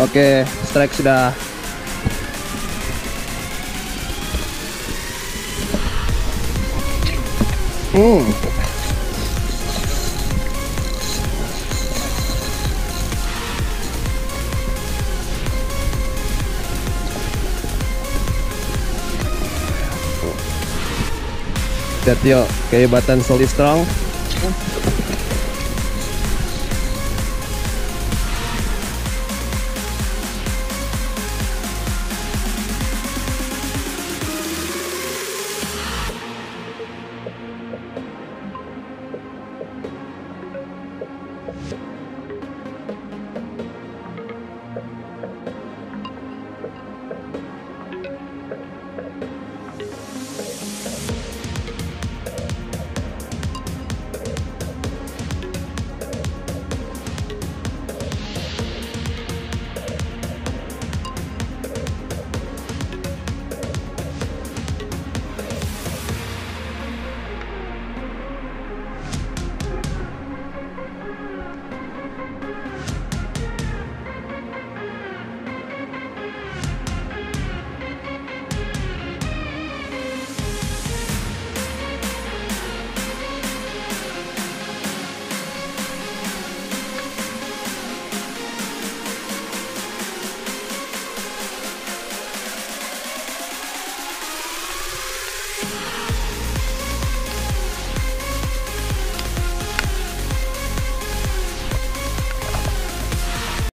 Oke, strike sudah. Hmm. Setio, kehebatan Solid Strong.